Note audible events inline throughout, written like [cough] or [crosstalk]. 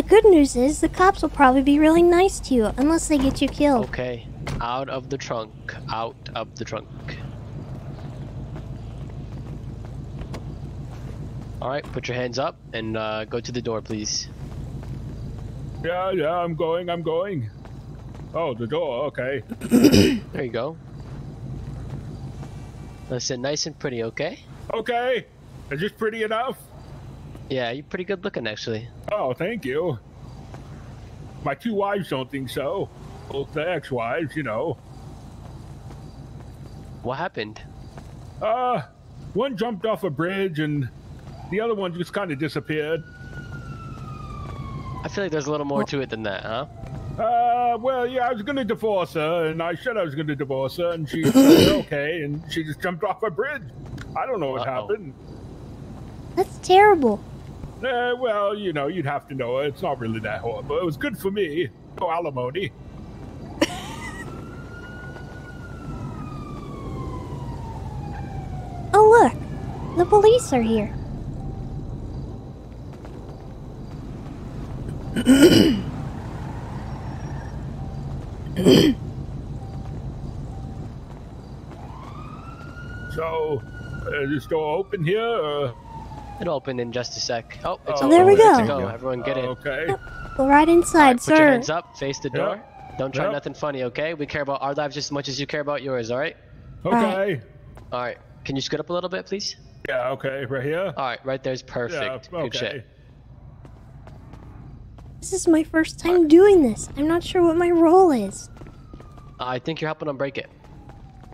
the good news is the cops will probably be really nice to you unless they get you killed. Okay, out of the trunk. Out of the trunk. Alright, put your hands up and uh, go to the door, please. Yeah, yeah, I'm going, I'm going. Oh, the door, okay. [coughs] There you go. Listen, nice and pretty, okay? Okay. Is this pretty enough? Yeah, you're pretty good looking, actually. Oh, thank you. My two wives don't think so. Both the ex-wives, you know. What happened? Uh, one jumped off a bridge and the other one just kind of disappeared. I feel like there's a little more to it than that, huh? Uh, well, yeah, I was gonna divorce her, and I said I was gonna divorce her, and she said [coughs] okay, and she just jumped off a bridge. I don't know what Uh-oh. happened. That's terrible. Uh, well, you know, you'd have to know it. It's not really that horrible. It was good for me. No alimony. [laughs] Oh, look. The police are here. [coughs] So, uh, is this door open here? Or... It'll open in just a sec. Oh, it's Oh, open. there we Good to go. go. Everyone get in. Oh, okay. Go right inside, Put your sir. hands up, face the Yeah. door. Don't try Yeah. nothing funny, okay? We care about our lives just as much as you care about yours, alright? Okay. Alright. Can you scoot up a little bit, please? Yeah, okay. Right here? Alright, right there's yeah, perfect. Good okay. shit. This is my first time doing this. I'm not sure what my role is. I think you're helping them break it.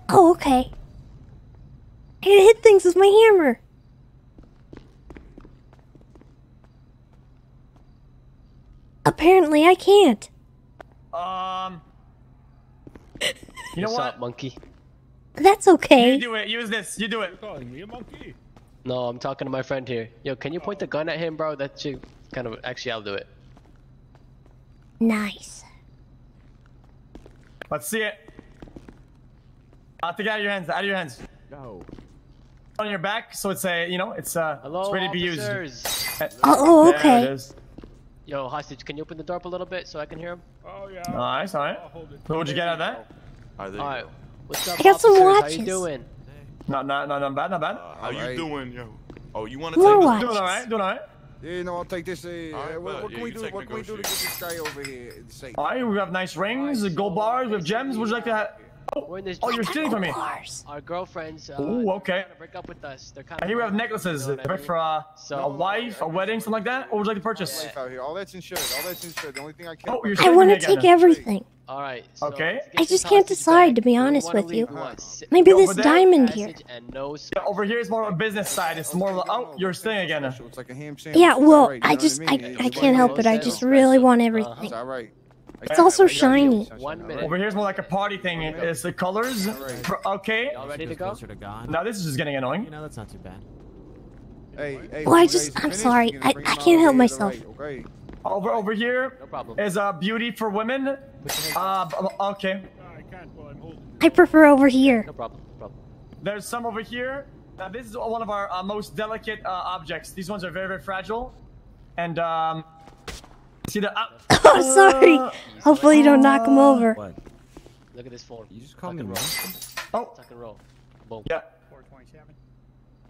Oh, okay. I can hit things with my hammer. Apparently, I can't. Um. You know What's what? up, monkey? That's okay. You do it. Use this. You do it. Calling me a monkey? No, I'm talking to my friend here. Yo, can you point the gun at him, bro? That should kind of actually I'll do it. Nice. Let's see it. Uh, take it out of your hands. Out of your hands. No. On your back, so it's a, you know, it's uh, Hello, it's ready to be used. officers. Oh, There it okay. Is. Yo, hostage, can you open the door up a little bit so I can hear him? Oh, yeah. Nice, all right. I'll hold it. So what'd you get out of that? Alright, there you Alright. What's up, I got some officers? How watches. you doing? Not, not, not, not bad, not bad. Uh, how Alright. you doing, yo? Oh, you want to More take this? watch. Doing all right. Doing all right. Yeah, no, I'll take this. Uh, Alright, uh, what, bet. what can we do? What can we do to get this guy over here safe? All right. We have nice rings, gold bars, we have gems. Would you like to have? We're in this. Oh, you're stealing from me. Our girlfriends. Uh, Ooh, okay. To break up with us. They're kind of. I hear we have necklaces. You know I Perfect for uh, So- a wife, a wedding, something like that. Or would you like to purchase? Safe out here. All that's insured. All that's insured. The only thing I can't. Oh, you're I want to take everything. All right. So Okay. I just can't decide, back, to be honest with you. what, si- Maybe Over this there? diamond here. And no Yeah, over here is more of a business side. It's more of a, oh, you're staying again. It's like a ham sandwich. Yeah, well, alright, you know I just, I, mean? I can't help it. I just really want everything. All right. It's also I got you. shiny. One minute. Over here is more like a party thing. It's the colors. Okay. Y'all ready to go? Closer to God. Now this is just getting annoying. You know, that's not too bad. Hey, hey, Well, I just- I'm finish, sorry. I- I can't help myself. alright, Okay. Over over here No problem. is uh, beauty for women. Uh, b- okay. I can't while I prefer over here. No problem. No problem. There's some over here. Now this is one of our uh, most delicate uh, objects. These ones are very very fragile, and um, see the. Uh, [laughs] Oh, sorry. Hopefully you don't knock him over. What? Look at this phone. You just call Tuck me and roll. oh Tuck and roll. Boom. yeah.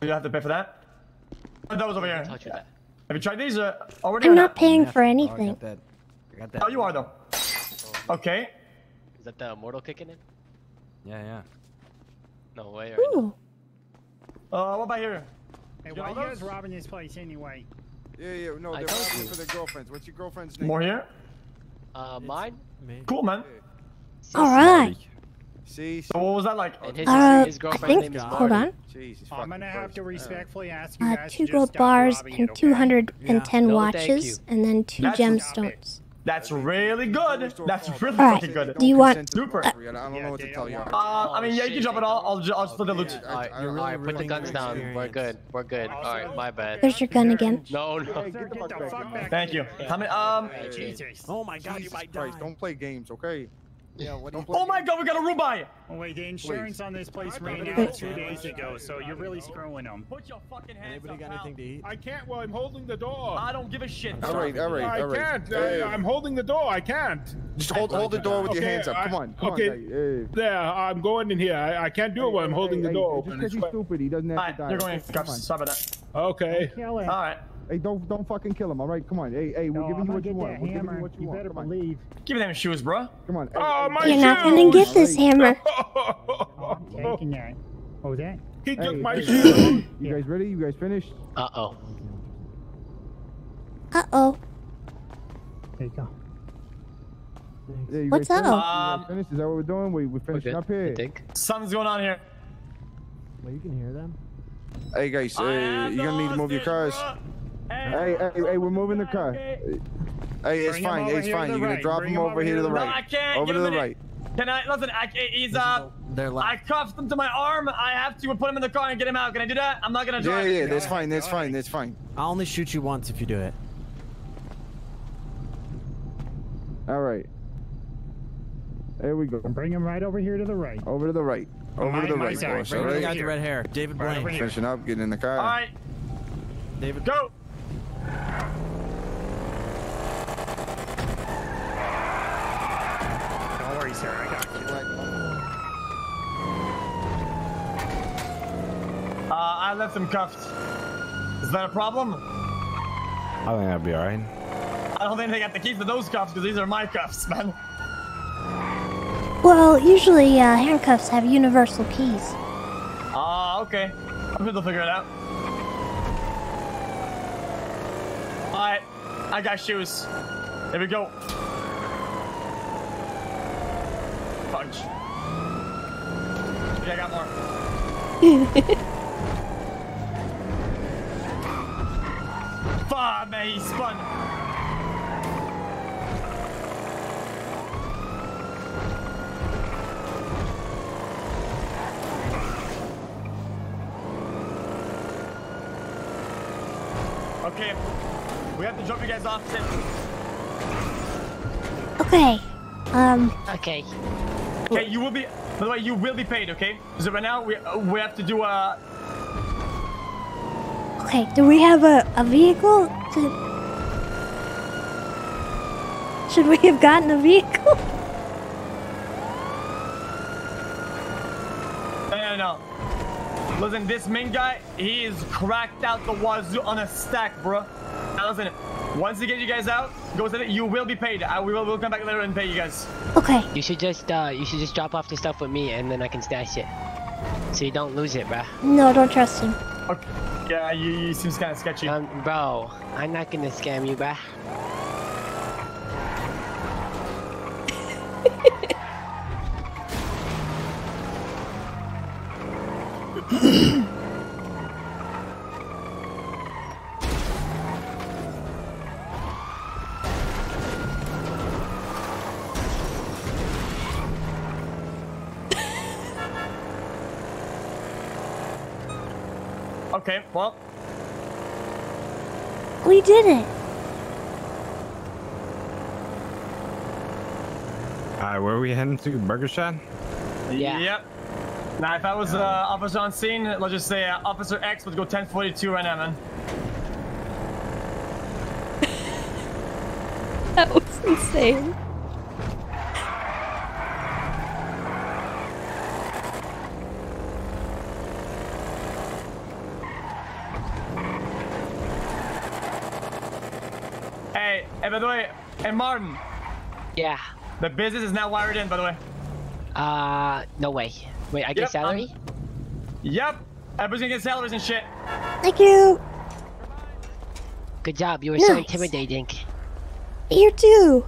You have to pay for that. Oh, that was over here. Touch you that. Have you tried these? Uh, already? I'm or not paying Yeah, for oh, I anything. got that. I got that. Oh, you are though. Okay. Is that the mortal kicking in? Yeah, yeah. No way. Right now. Ooh. Uh, what about here? Hey, You why are you guys robbing this place anyway? Yeah, yeah. No, they're asking for their girlfriends. What's your girlfriend's name? More here. Uh, mine. Cool, man. All right. See, So what was that like? And his, Uh, his I think. name is Hold on. Jesus I'm gonna have to Christ. respectfully ask you Uh, guys two gold bars and it, okay? 210 No, watches, you. and then two That's- gemstones. That's really good. That's really Alright. fucking good. Do you want- Super. I don't know what to tell you. Uh, I mean, yeah, you can drop it all. I'll, ju- I'll split the loot. Alright, I don't alright, put the guns good down. We're good. We're good. Alright, my bad. There's your gun again. No, no. Sir, get the fuck back Thank you. here. How many? Um, Jesus. Oh my god, you Jesus might die. Don't play games, okay? Yeah, what do you Oh my god, we got a Rubai! Oh wait, the insurance on this place ran out two days ago, so you're really screwing them. Put your fucking hands Anybody up, got pal. anything to eat? I can't. Well, I'm holding the door. I don't give a shit. All right, all right, all right. I can't. Hey, I, I'm holding the door. I can't. just hold, hold the door with your hands up. Come on, come okay. on. Hey, hey. There, I'm going in here. I, I can't do it while I'm holding the door open. Just because he's stupid, he doesn't have Alright, to die. you're going in Okay, come cuffs. on. Stop it. that. Okay. Kill him. Alright. Hey, don't don't fucking kill him. All right, come on. Hey, hey, we're No, giving I'm you what you want. We're giving you what you, You want. better believe. Give me them shoes, bro. come on. Hey, Oh, hey, my You're not gonna get this hammer. [laughs] I'm taking that. Oh, that? he took my hey, shoe. You guys ready? You guys finished? Uh oh. Uh oh. There you go. Yeah, you What's up? Um, finished? Is that what we're doing? We we We're finishing up here. I think. Something's going on here. Well, you can hear them. Hey guys, uh, you're gonna need to move your cars. bro. Hey, hey, hey, we're moving the car. Hey, it's Bring fine. It's fine. You're gonna drop Bring him over here to the No, right. I can't. Over to the right. Can I listen? I, he's uh. They're I cuffed him to my arm. I have to put him in the car and get him out. Can I do that? I'm not gonna Yeah, drive. yeah, that's fine. That's fine. That's fine. I'll only shoot you once if you do it. All right. There we go. Bring him right over here to the right. Over to the right. Over my- to the right, side. boss. Bring The guy right. with the red hair, David Right Blaine. Finishing up. Get in the car. All right, David. go. Don't. I got you. Uh, I left him cuffed. Is that a problem? I think that'd be alright. I don't think they got the keys to those cuffs because these are my cuffs, [laughs] man. Well, usually uh, handcuffs have universal keys. Ah, okay. I'm sure they'll figure it out. Alright, I got shoes. Here we go. Punch. Yeah, I got more. [laughs] Fuck, man, he spun. Okay, we have to drop you guys off. Sit. Okay. Um, Okay. Okay, you will be. By the way, you will be paid. Okay. So right now we we have to do a. okay, do we have a, a vehicle? To... Should we have gotten a vehicle? [laughs] No, no, no. Listen, this main guy, he is cracked out the wazoo on a stack, bro. Now listen, once he get you guys out, go to it. You will be paid. I, we will we'll come back later and pay you guys. Okay. You should just uh, you should just drop off the stuff with me, and then I can stash it, so you don't lose it, bruh. No, don't trust him. Okay. Yeah, you, you seems kind of sketchy. Um, bro, I'm not gonna scam you, bruh. [laughs] Okay, well, We did it. Alright, where are we heading to? Burger Shot? Yeah. Yep. Now, if I was uh, officer on scene, let's just say uh, Officer X would go 1042 right now, man. [laughs] That was insane. Hey, hey, by the way, hey Martin, Yeah. the business is now wired in, by the way. Uh, no way. Wait, I get Yep, salary? Yep. Everybody's gonna get salaries and shit. Thank you. Good job. You were so intimidating. You too.